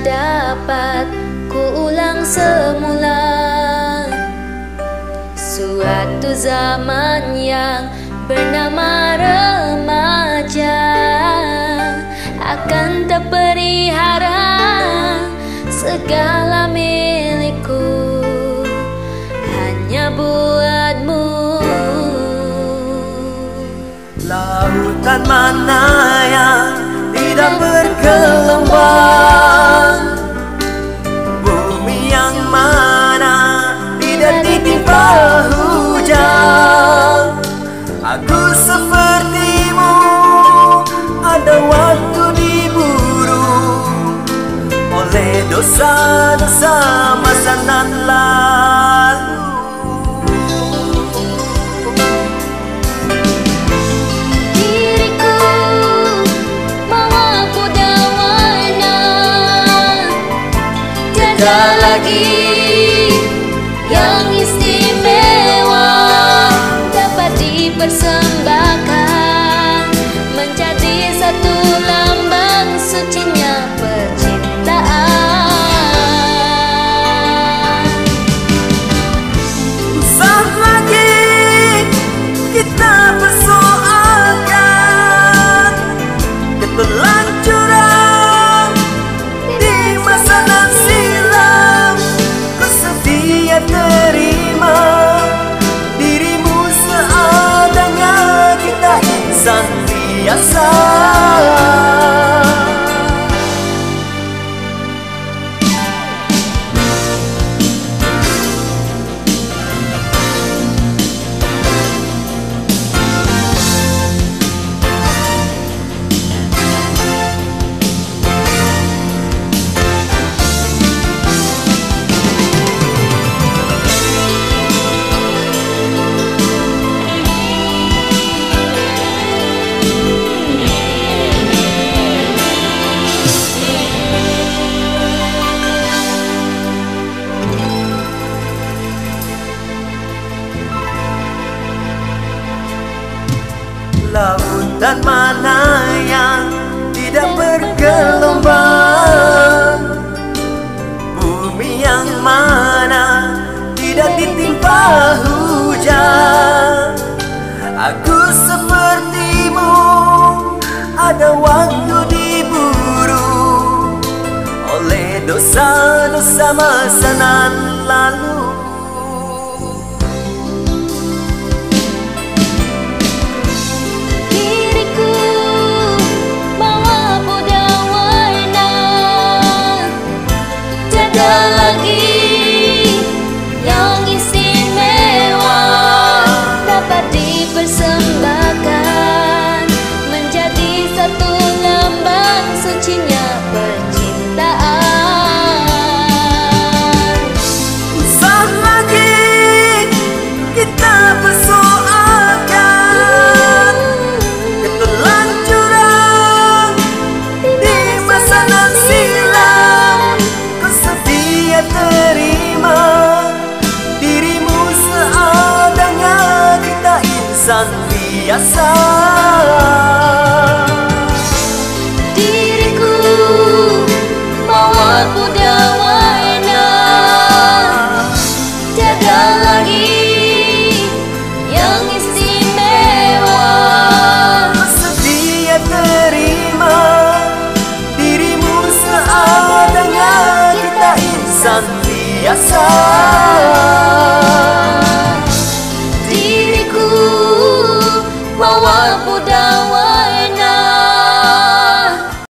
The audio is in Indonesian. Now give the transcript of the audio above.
dapat ku ulang semula. Suatu zaman yang bernama remaja Akan terpelihara segala milikku. Hanya buatmu. Lautan mana yang tidak bergelombang waktu diburu Oleh dosa-dosa masa nan lalu. Tiada lagi yang istimewa Dapat dipersembahkan Menjadi satu Lautan mana yang tidak bergelombang? Bumi yang mana tidak ditimpa hujan? Aku sepertimu ada waktu diburu Oleh dosa-dosa masa lalu insan biasa Diriku bawa kuda warna Tiada lagi yang istimewa. Ku sedia terima dirimu seadanya Kita insan biasa